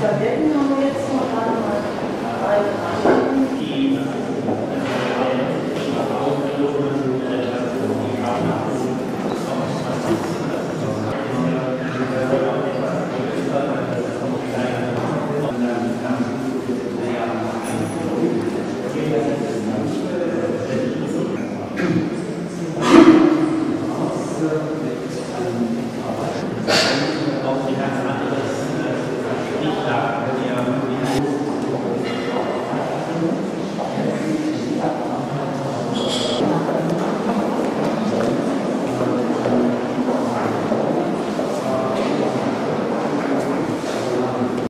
Servietten haben